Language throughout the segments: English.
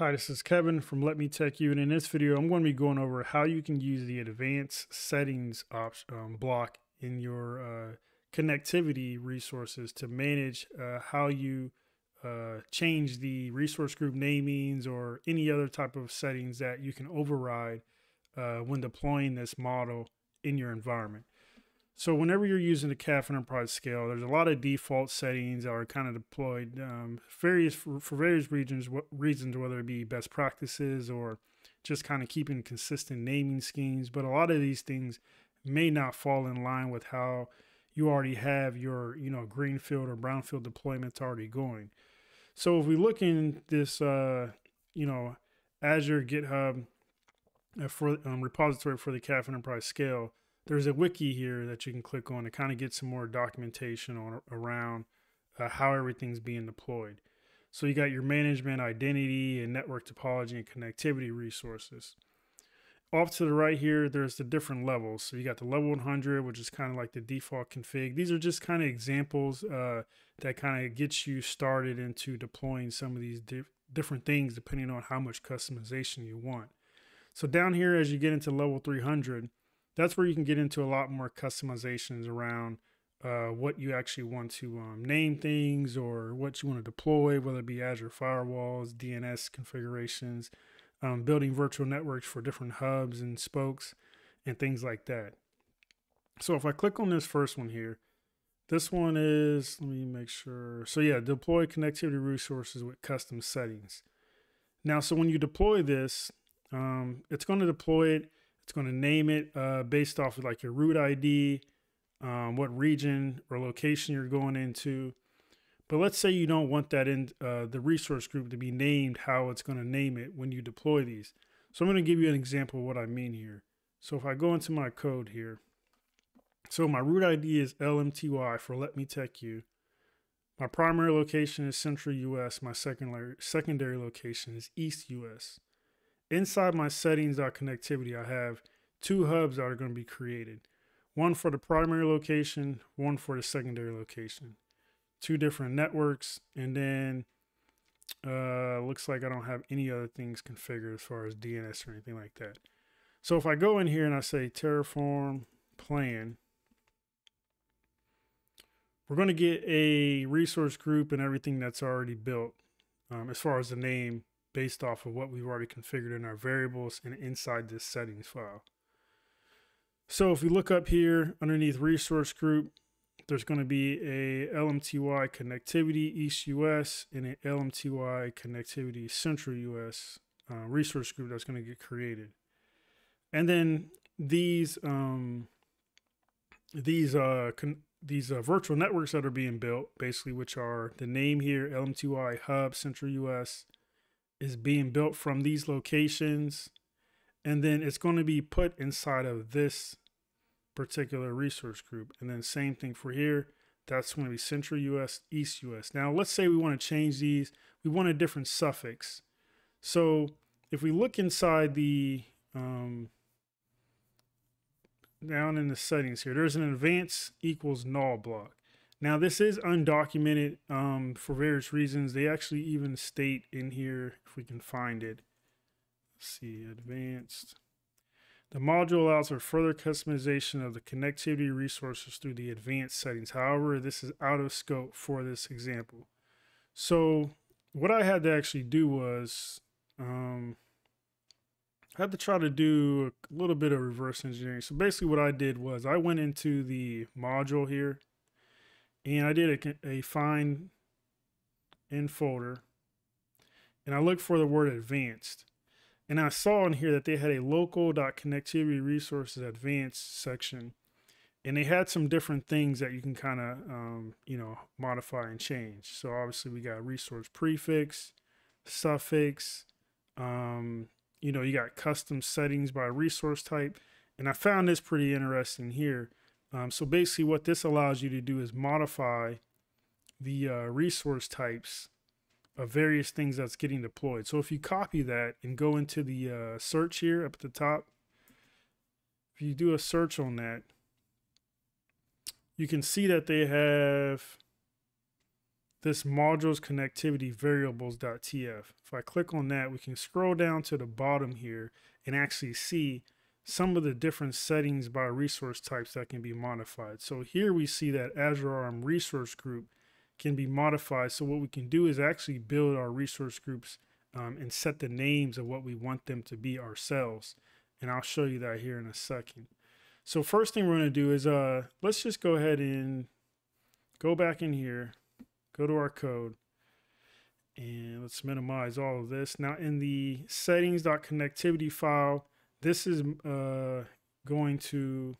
Hi, this is Kevin from Let Me Tech You, and in this video, I'm going to be going over how you can use the advanced settings um, block in your uh, connectivity resources to manage uh, how you uh, change the resource group namings or any other type of settings that you can override uh, when deploying this model in your environment. So whenever you're using the CAF enterprise scale, there's a lot of default settings that are kind of deployed um, various for, for various regions, reasons, whether it be best practices or just kind of keeping consistent naming schemes. But a lot of these things may not fall in line with how you already have your, you know, greenfield or brownfield deployments already going. So if we look in this, uh, you know, Azure GitHub uh, for um, repository for the CAF enterprise scale, there's a wiki here that you can click on to kind of get some more documentation on around uh, how everything's being deployed. So you got your management, identity, and network topology and connectivity resources. Off to the right here, there's the different levels. So you got the level 100, which is kind of like the default config. These are just kind of examples uh, that kind of gets you started into deploying some of these di different things depending on how much customization you want. So down here, as you get into level 300, that's where you can get into a lot more customizations around uh, what you actually want to um, name things or what you want to deploy, whether it be Azure firewalls, DNS configurations, um, building virtual networks for different hubs and spokes, and things like that. So if I click on this first one here, this one is, let me make sure. So yeah, deploy connectivity resources with custom settings. Now, so when you deploy this, um, it's going to deploy it it's going to name it uh, based off of like your root ID, um, what region or location you're going into. But let's say you don't want that in uh, the resource group to be named how it's going to name it when you deploy these. So I'm going to give you an example of what I mean here. So if I go into my code here, so my root ID is LMTY for Let Me Tech You. My primary location is Central US. My secondary secondary location is East US. Inside my settings.connectivity, I have two hubs that are going to be created. One for the primary location, one for the secondary location. Two different networks, and then uh, looks like I don't have any other things configured as far as DNS or anything like that. So if I go in here and I say Terraform plan, we're going to get a resource group and everything that's already built um, as far as the name based off of what we've already configured in our variables and inside this settings file. So if we look up here underneath resource group, there's going to be a LMTY connectivity East US and an LMTY connectivity Central US uh, resource group that's going to get created. And then these um, these uh, these uh, virtual networks that are being built, basically, which are the name here, LMTY Hub Central US, is being built from these locations and then it's going to be put inside of this particular resource group. And then same thing for here that's going to be central us east us now let's say we want to change these we want a different suffix. So if we look inside the um, down in the settings here there's an advanced equals null block now, this is undocumented um, for various reasons. They actually even state in here, if we can find it, let's see, advanced. The module allows for further customization of the connectivity resources through the advanced settings. However, this is out of scope for this example. So what I had to actually do was um, I had to try to do a little bit of reverse engineering. So basically what I did was I went into the module here and I did a, a find in folder and I looked for the word advanced. And I saw in here that they had a local.connectivity resources advanced section. And they had some different things that you can kind of, um, you know, modify and change. So obviously we got resource prefix, suffix, um, you know, you got custom settings by resource type. And I found this pretty interesting here. Um, so basically what this allows you to do is modify the uh, resource types of various things that's getting deployed. So if you copy that and go into the uh, search here up at the top, if you do a search on that, you can see that they have this modules connectivity variables.tf. If I click on that, we can scroll down to the bottom here and actually see some of the different settings by resource types that can be modified. So here we see that Azure ARM resource group can be modified. So what we can do is actually build our resource groups um, and set the names of what we want them to be ourselves. And I'll show you that here in a second. So first thing we're going to do is uh, let's just go ahead and go back in here, go to our code, and let's minimize all of this. Now in the settings.connectivity file, this is uh, going to,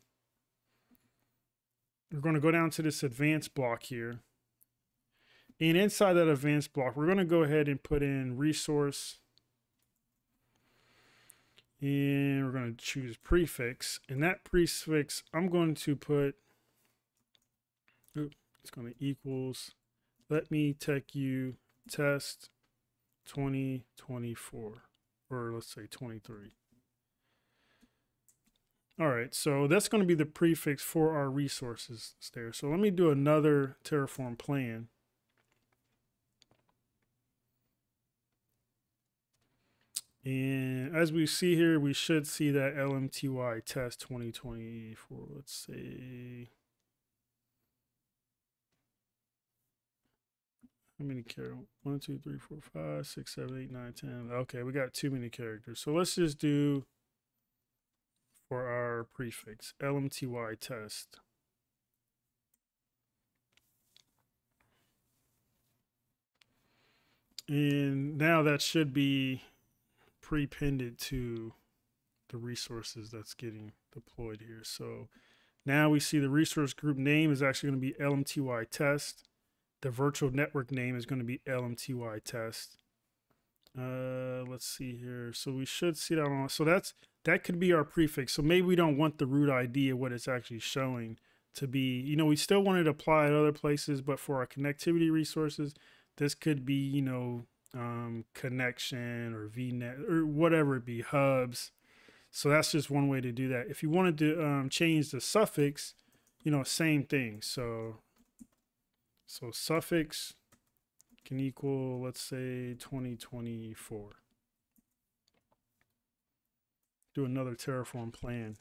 we're going to go down to this advanced block here. And inside that advanced block, we're going to go ahead and put in resource. And we're going to choose prefix. And that prefix, I'm going to put, oops, it's going to equals, let me take you test 2024, or let's say 23. All right, so that's going to be the prefix for our resources there. So let me do another Terraform plan. And as we see here, we should see that LMTY test 2024. Let's say. How many characters? One, two, three, four, five, six, seven, eight, nine, ten. Okay, we got too many characters. So let's just do for our prefix LMTY test. And now that should be pre-pinned to the resources that's getting deployed here. So now we see the resource group name is actually going to be LMTY test. The virtual network name is going to be LMTY test. Uh, let's see here. So we should see that on. So that's that could be our prefix. So maybe we don't want the root ID of what it's actually showing to be. You know, we still want it to apply at other places, but for our connectivity resources, this could be you know um, connection or VNet or whatever it be, hubs. So that's just one way to do that. If you wanted to um, change the suffix, you know, same thing. So, so suffix can equal, let's say 2024. Do another Terraform plan.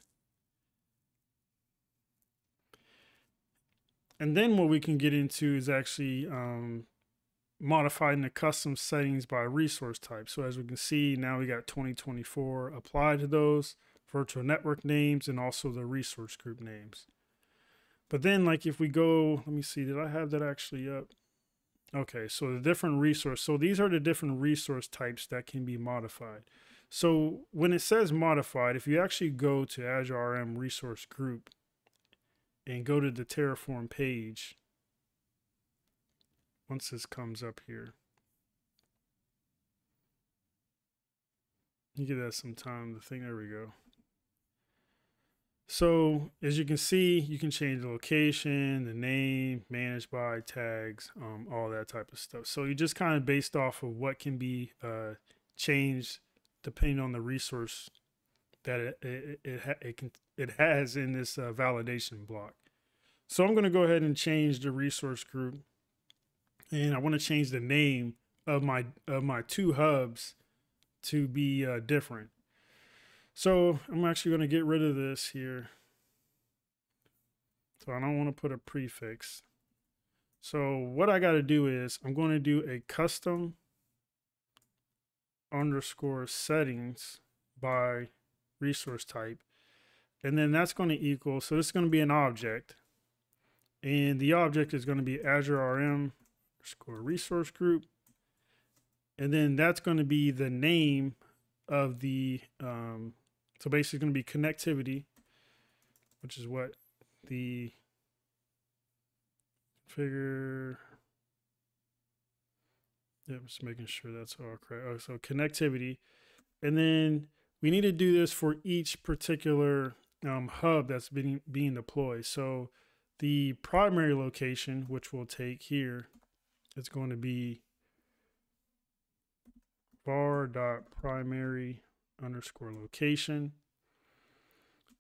And then what we can get into is actually um, modifying the custom settings by resource type. So as we can see, now we got 2024 applied to those virtual network names and also the resource group names. But then like if we go, let me see, did I have that actually up? Okay, so the different resource. So these are the different resource types that can be modified. So when it says modified, if you actually go to Azure RM resource group and go to the Terraform page, once this comes up here. You give that some time. The thing, there we go. So as you can see, you can change the location, the name, manage by tags, um, all that type of stuff. So you just kind of based off of what can be uh, changed depending on the resource that it it it, it, can, it has in this uh, validation block. So I'm going to go ahead and change the resource group and I want to change the name of my of my two hubs to be uh, different. So I'm actually going to get rid of this here. So I don't want to put a prefix. So what I got to do is I'm going to do a custom underscore settings by resource type. And then that's going to equal, so this is going to be an object. And the object is going to be Azure RM underscore resource group. And then that's going to be the name of the, um, so basically going to be connectivity, which is what the figure, yeah, just making sure that's all correct. Oh, so connectivity. And then we need to do this for each particular um, hub that's being, being deployed. So the primary location, which we'll take here, it's going to be var dot primary underscore location.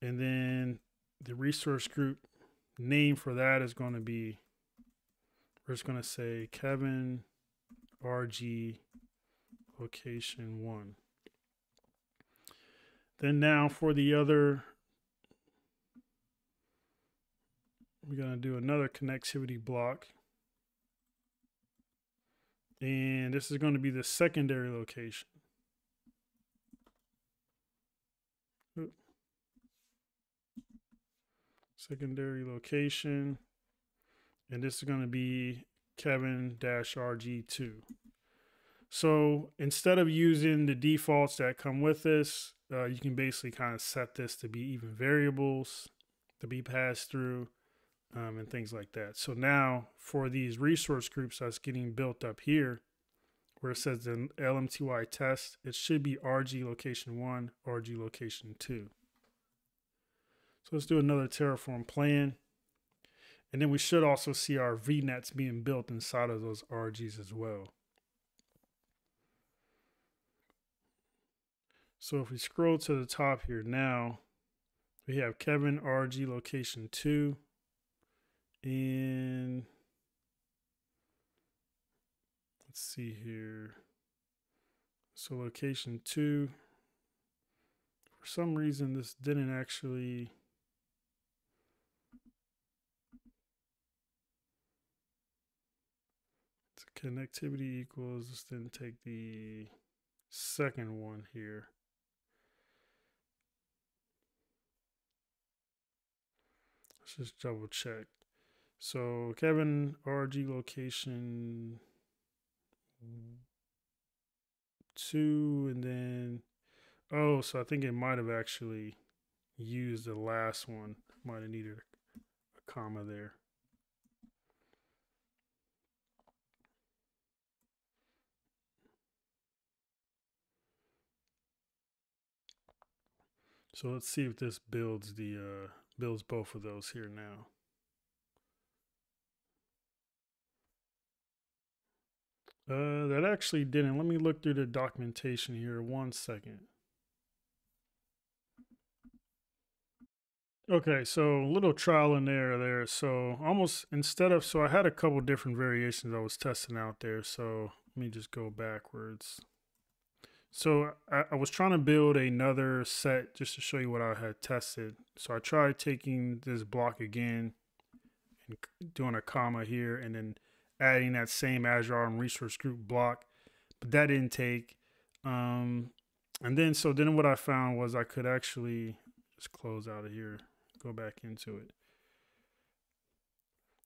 And then the resource group name for that is going to be we're just going to say Kevin RG location one. Then now for the other, we're going to do another connectivity block. And this is going to be the secondary location. Secondary location. And this is going to be Kevin-RG2. So instead of using the defaults that come with this, uh, you can basically kind of set this to be even variables to be passed through um, and things like that. So now for these resource groups that's getting built up here, where it says the LMTY test, it should be RG location one, RG location two. So let's do another Terraform plan. And then we should also see our VNets being built inside of those RGs as well. So if we scroll to the top here now, we have Kevin RG location 2 and let's see here. So location 2 for some reason this didn't actually connectivity equals let's then take the second one here Let's just double check. So Kevin RG location two and then oh so I think it might have actually used the last one. Might have needed a, a comma there. So let's see if this builds the uh, builds both of those here now. Uh, that actually didn't. Let me look through the documentation here one second. Okay, so a little trial and error there. So almost instead of, so I had a couple different variations I was testing out there. So let me just go backwards. So I, I, was trying to build another set just to show you what I had tested. So I tried taking this block again and doing a comma here and then adding that same Azure ARM resource group block, but that didn't take. Um, and then, so then what I found was I could actually just close out of here, go back into it.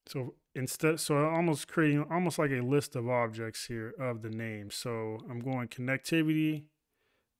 So instead, so almost creating almost like a list of objects here of the name. So I'm going connectivity,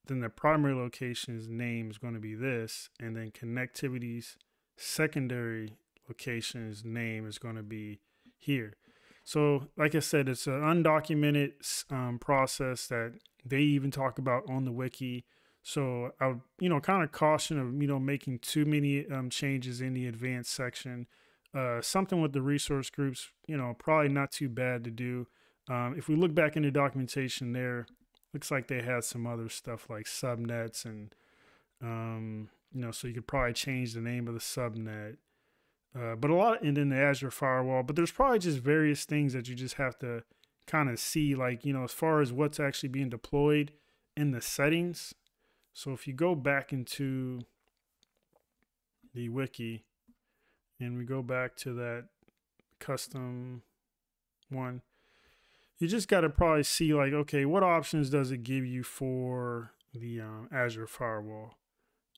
then the primary location's name is going to be this, and then connectivity's secondary location's name is going to be here. So, like I said, it's an undocumented um, process that they even talk about on the wiki. So I would, you know, kind of caution of, you know, making too many um, changes in the advanced section uh, something with the resource groups, you know, probably not too bad to do. Um, if we look back in the documentation there, looks like they had some other stuff like subnets and, um, you know, so you could probably change the name of the subnet. Uh, but a lot, and then the Azure firewall, but there's probably just various things that you just have to kind of see, like, you know, as far as what's actually being deployed in the settings. So if you go back into the wiki, and we go back to that custom one, you just got to probably see like, okay, what options does it give you for the um, Azure firewall?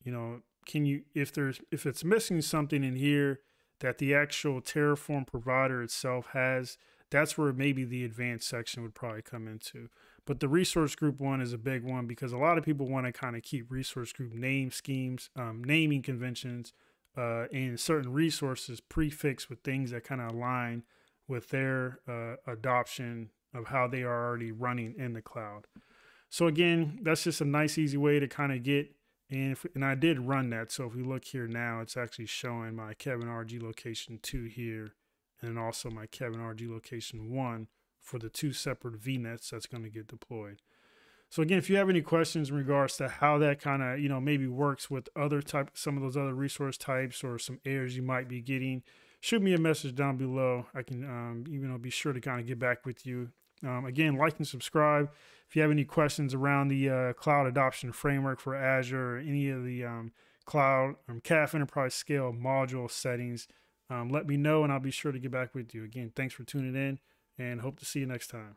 You know, can you if there's if it's missing something in here that the actual Terraform provider itself has, that's where maybe the advanced section would probably come into. But the resource group one is a big one because a lot of people want to kind of keep resource group name schemes, um, naming conventions uh, and certain resources prefixed with things that kind of align with their uh, adoption of how they are already running in the cloud. So again, that's just a nice, easy way to kind of get. And if, and I did run that. So if we look here now, it's actually showing my Kevin RG location two here, and also my Kevin RG location one for the two separate VNets that's going to get deployed. So again, if you have any questions in regards to how that kind of, you know, maybe works with other type, some of those other resource types or some errors you might be getting, shoot me a message down below. I can, um, you know, be sure to kind of get back with you. Um, again, like and subscribe. If you have any questions around the uh, cloud adoption framework for Azure or any of the um, cloud um, CAF enterprise scale module settings, um, let me know and I'll be sure to get back with you. Again, thanks for tuning in and hope to see you next time.